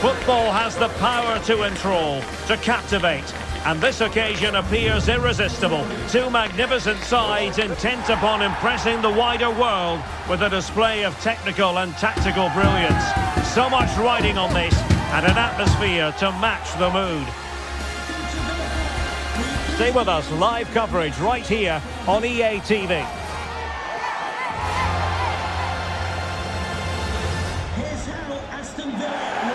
Football has the power to enthrall, to captivate. And this occasion appears irresistible. Two magnificent sides intent upon impressing the wider world with a display of technical and tactical brilliance. So much riding on this and an atmosphere to match the mood. Stay with us, live coverage right here on EA TV.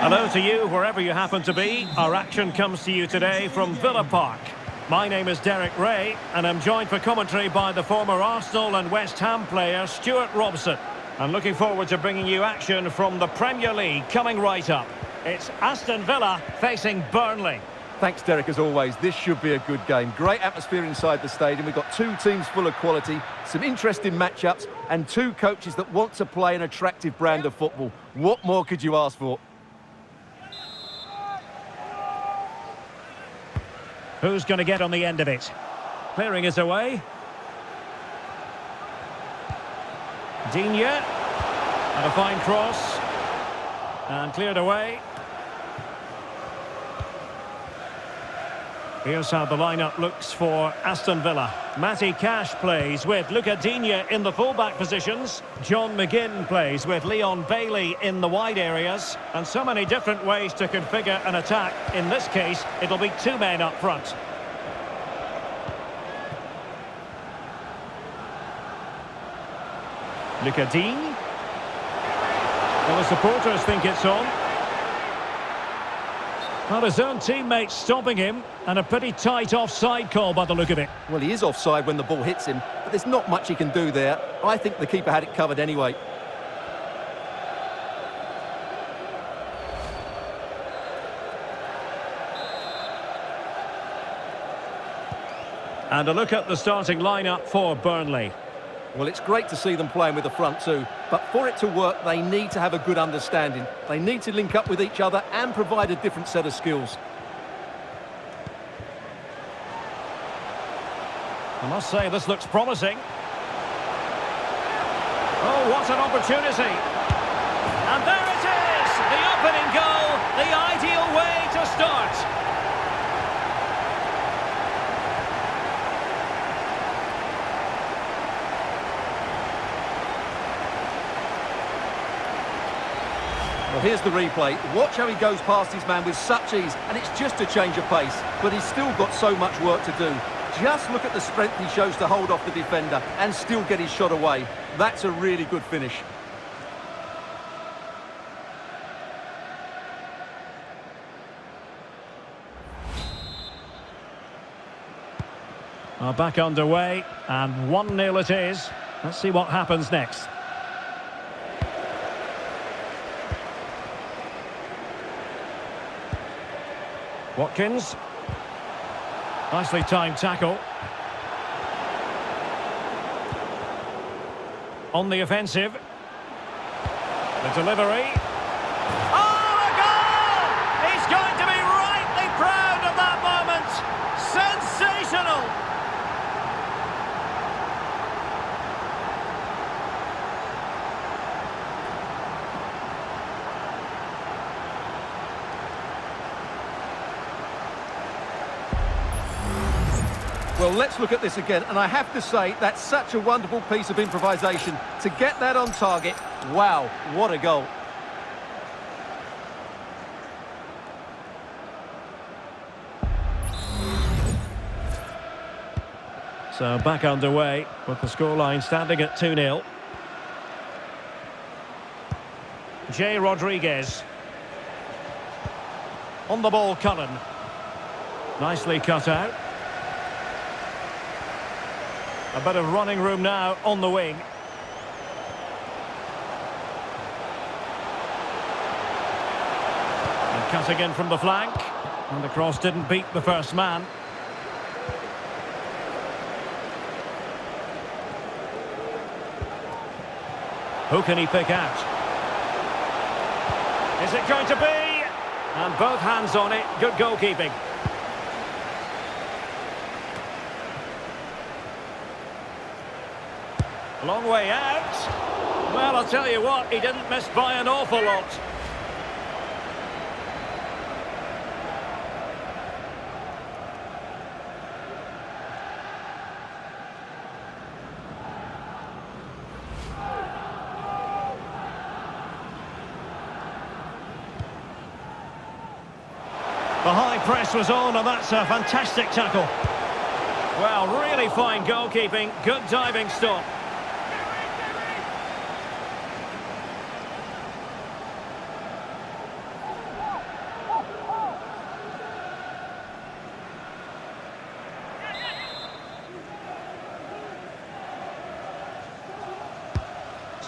Hello to you, wherever you happen to be. Our action comes to you today from Villa Park. My name is Derek Ray, and I'm joined for commentary by the former Arsenal and West Ham player Stuart Robson. I'm looking forward to bringing you action from the Premier League coming right up. It's Aston Villa facing Burnley. Thanks, Derek, as always. This should be a good game. Great atmosphere inside the stadium. We've got two teams full of quality, some interesting matchups, and two coaches that want to play an attractive brand of football. What more could you ask for? Who's going to get on the end of it? Clearing is away. Digne. And a fine cross. And cleared away. Here's how the lineup looks for Aston Villa. Matty Cash plays with Digne in the fullback positions. John McGinn plays with Leon Bailey in the wide areas. And so many different ways to configure an attack. In this case, it'll be two men up front. Lucas Digne. Well, the supporters think it's on. Well, his own teammates stopping him, and a pretty tight offside call by the look of it. Well, he is offside when the ball hits him, but there's not much he can do there. I think the keeper had it covered anyway. And a look at the starting lineup for Burnley. Well, it's great to see them playing with the front two, but for it to work, they need to have a good understanding. They need to link up with each other and provide a different set of skills. I must say, this looks promising. Oh, what an opportunity. And there it is! The opening goal, the ideal way to start. Here's the replay. Watch how he goes past his man with such ease, and it's just a change of pace. But he's still got so much work to do. Just look at the strength he shows to hold off the defender and still get his shot away. That's a really good finish. Are back underway, and 1-0 it is. Let's see what happens next. Watkins. Nicely timed tackle. On the offensive. The delivery. Oh, a goal! He's going to be rightly proud of that moment. Sensational! Well, let's look at this again, and I have to say, that's such a wonderful piece of improvisation. To get that on target, wow, what a goal. So back underway with the scoreline standing at 2-0. Jay Rodriguez. On the ball, Cullen. Nicely cut out. A bit of running room now on the wing. And cutting in from the flank. And the cross didn't beat the first man. Who can he pick out? Is it going to be? And both hands on it. Good goalkeeping. Long way out. Well, I'll tell you what, he didn't miss by an awful lot. The high press was on, and that's a fantastic tackle. Well, really fine goalkeeping, good diving stop.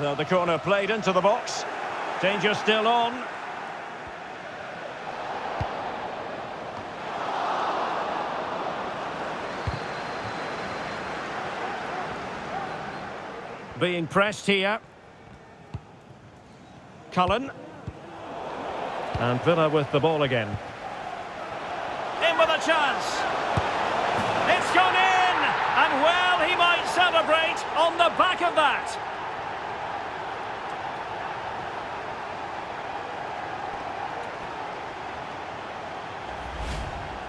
So the corner played into the box. Danger still on. Being pressed here. Cullen. And Villa with the ball again. In with a chance. It's gone in! And well, he might celebrate on the back of that.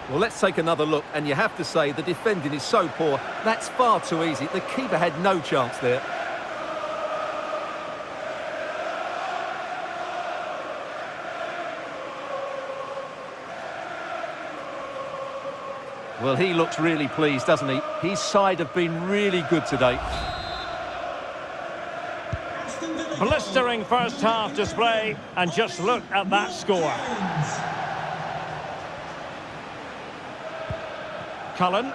Well, let's take another look, and you have to say the defending is so poor. That's far too easy. The keeper had no chance there. Well, he looks really pleased, doesn't he? His side have been really good today. Blistering first half display, and just look at that score. Cullen.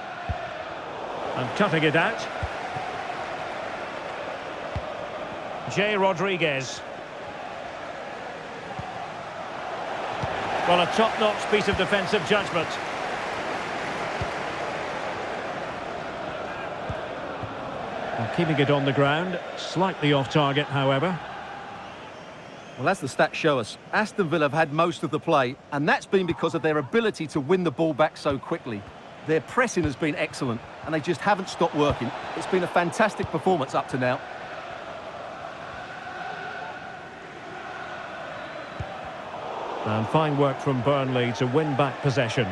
And cutting it out. Jay Rodriguez. Well, a top-notch piece of defensive judgment. Well, keeping it on the ground, slightly off target, however. Well, as the stats show us, Aston Villa have had most of the play, and that's been because of their ability to win the ball back so quickly. Their pressing has been excellent, and they just haven't stopped working. It's been a fantastic performance up to now. And fine work from Burnley to win back possession.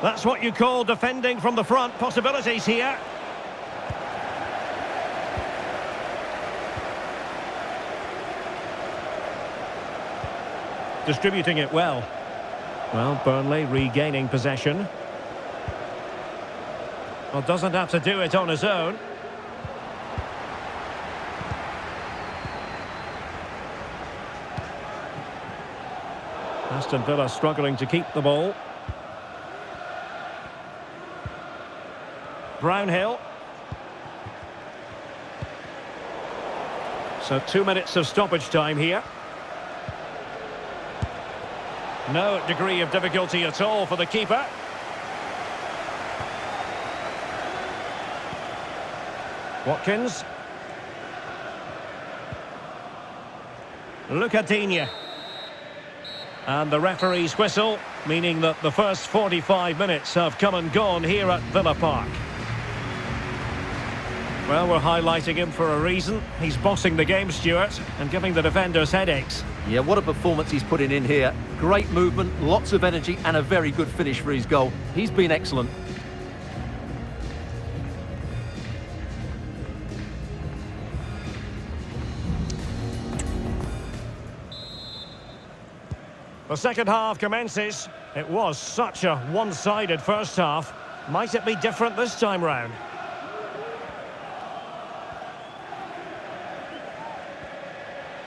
That's what you call defending from the front. Possibilities here. Distributing it well. Well, Burnley regaining possession. Well, doesn't have to do it on his own. Aston Villa struggling to keep the ball. Brownhill. So two minutes of stoppage time here. No degree of difficulty at all for the keeper. Watkins. Lucas Digne. And the referee's whistle, meaning that the first 45 minutes have come and gone here at Villa Park. Well, we're highlighting him for a reason. He's bossing the game, Stuart, and giving the defenders headaches. Yeah, what a performance he's putting in here. Great movement, lots of energy, and a very good finish for his goal. He's been excellent. The second half commences. It was such a one-sided first half. Might it be different this time round?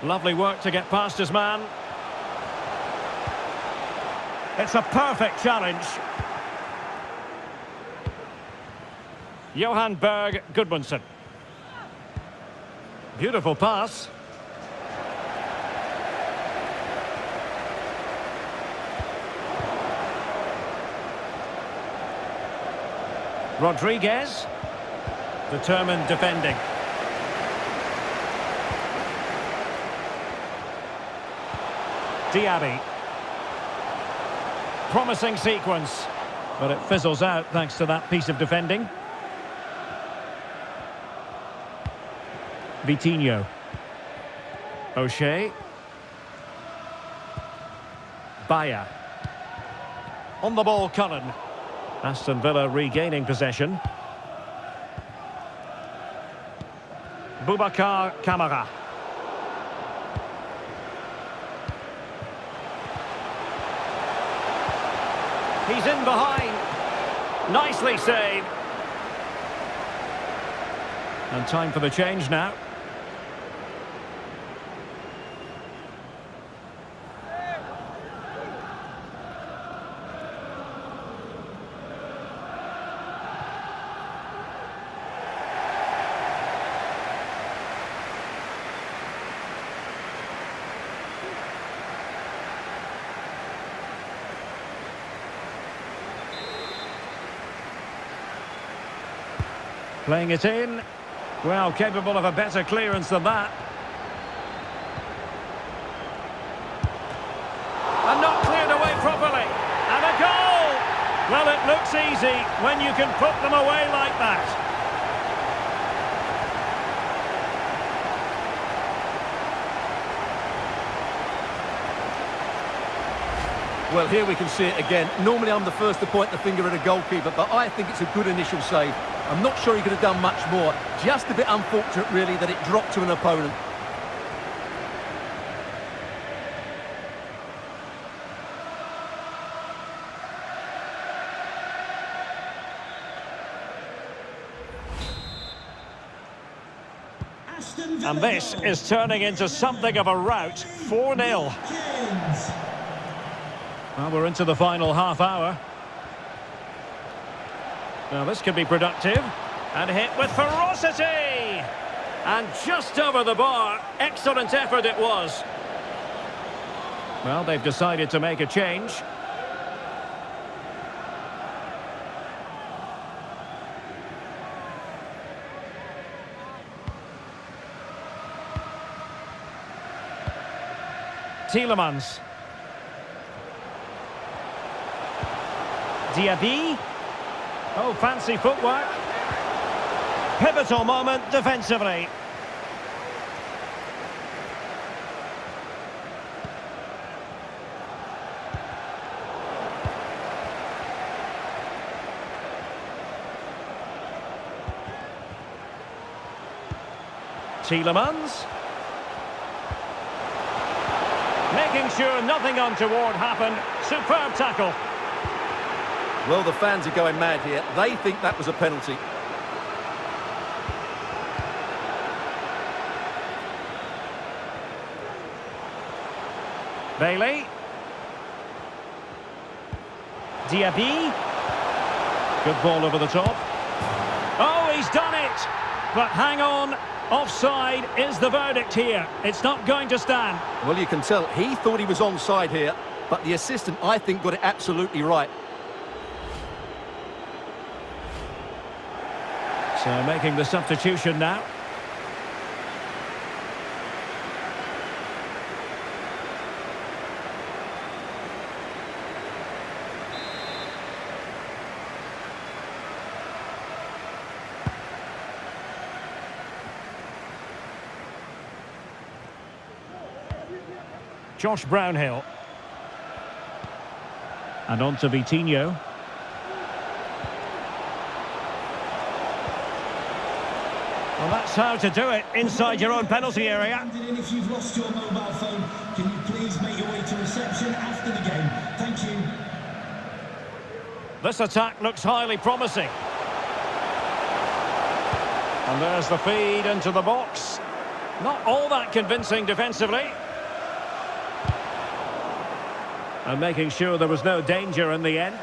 Lovely work to get past his man. It's a perfect challenge. Johann Berg Gudmundsson. Beautiful pass. Rodriguez. Determined defending. Diaby. Promising sequence, but it fizzles out thanks to that piece of defending. Vitinho. O'Shea. Beyer. On the ball, Cullen. Aston Villa regaining possession. Boubacar Kamara. He's in behind. Nicely saved. And time for the change now. Playing it in. Well, capable of a better clearance than that. And not cleared away properly. And a goal! Well, it looks easy when you can put them away like that. Well, here we can see it again. Normally I'm the first to point the finger at a goalkeeper, but I think it's a good initial save. I'm not sure he could have done much more. Just a bit unfortunate, really, that it dropped to an opponent. And this is turning into something of a rout. 4-0. Well, we're into the final half hour. Now, this could be productive. And hit with ferocity! And just over the bar. Excellent effort it was. Well, they've decided to make a change. Tielemans. Diaby. Oh, fancy footwork. Pivotal moment defensively. Tielemans. Making sure nothing untoward happened. Superb tackle. Well, the fans are going mad here. They think that was a penalty. Bailey. Diaby. Good ball over the top. Oh, he's done it! But hang on, offside is the verdict here. It's not going to stand. Well, you can tell he thought he was onside here, but the assistant, I think, got it absolutely right. So making the substitution now. Josh Brownhill. And on to Vitinho. Well, that's how to do it inside your own penalty area. And If you've lost your mobile phone, can you please make your way to reception after the game? Thank you. This attack looks highly promising. And there's the feed into the box. Not all that convincing defensively. And making sure there was no danger in the end.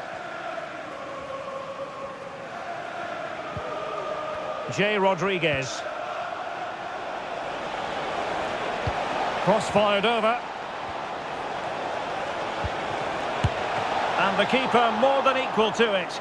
Jay Rodriguez. Cross fired over. And the keeper more than equal to it.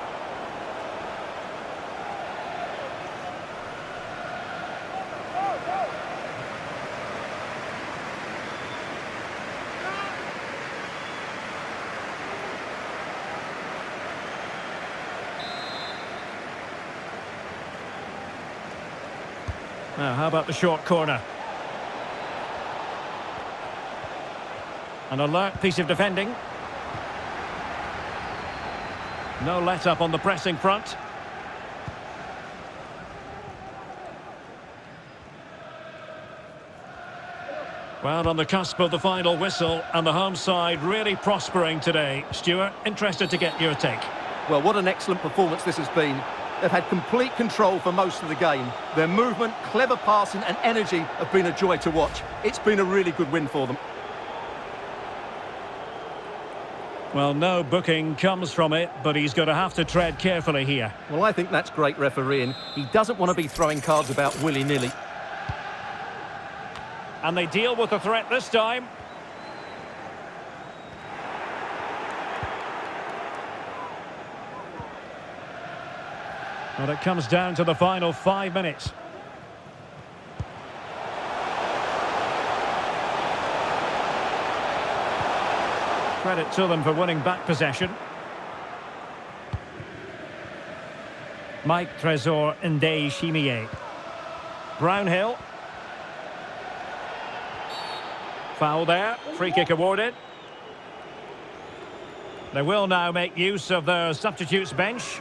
Now, how about the short corner? An alert piece of defending. No let-up on the pressing front. Well, on the cusp of the final whistle, and the home side really prospering today. Stuart, interested to get your take. Well, what an excellent performance this has been. They've had complete control for most of the game. Their movement, clever passing and energy have been a joy to watch. It's been a really good win for them. Well, no booking comes from it, but he's going to have to tread carefully here. Well, I think that's great refereeing. He doesn't want to be throwing cards about willy-nilly. And they deal with the threat this time. Well, it comes down to the final five minutes. Credit to them for winning back possession. Mike Trésor Ndayishimiye. Brownhill. Foul there. Free kick awarded. They will now make use of their substitutes bench.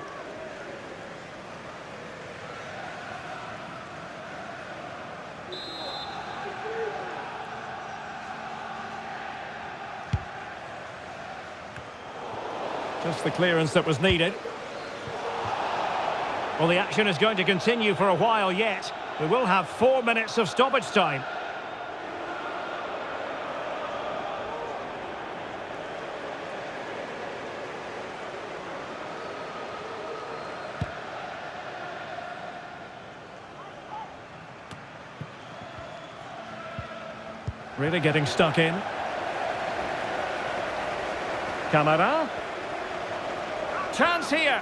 The clearance that was needed. Well, the action is going to continue for a while yet. We will have four minutes of stoppage time. Really getting stuck in. Kamara. Chance here.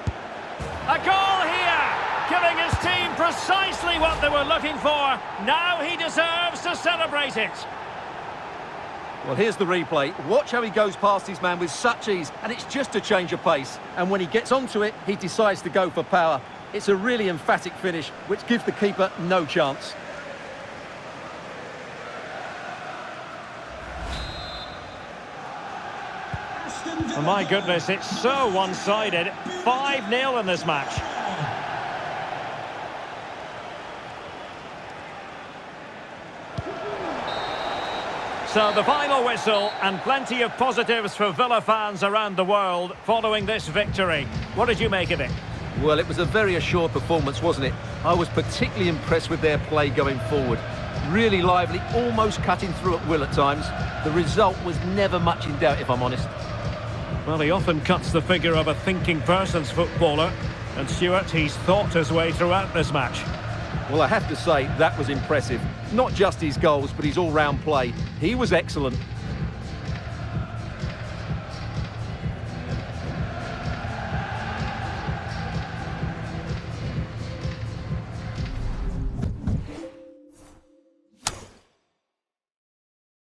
A goal here. Giving his team precisely what they were looking for. Now he deserves to celebrate it. Well, here's the replay. Watch how he goes past his man with such ease, and it's just a change of pace. And when he gets onto it, he decides to go for power. It's a really emphatic finish, which gives the keeper no chance. Oh my goodness, it's so one-sided. 5-0 in this match. So the final whistle and plenty of positives for Villa fans around the world following this victory. What did you make of it? Well, it was a very assured performance, wasn't it? I was particularly impressed with their play going forward. Really lively, almost cutting through at will at times. The result was never much in doubt, if I'm honest. Well, he often cuts the figure of a thinking person's footballer. And Stuart, he's thought his way throughout this match. Well, I have to say, that was impressive. Not just his goals, but his all-round play. He was excellent.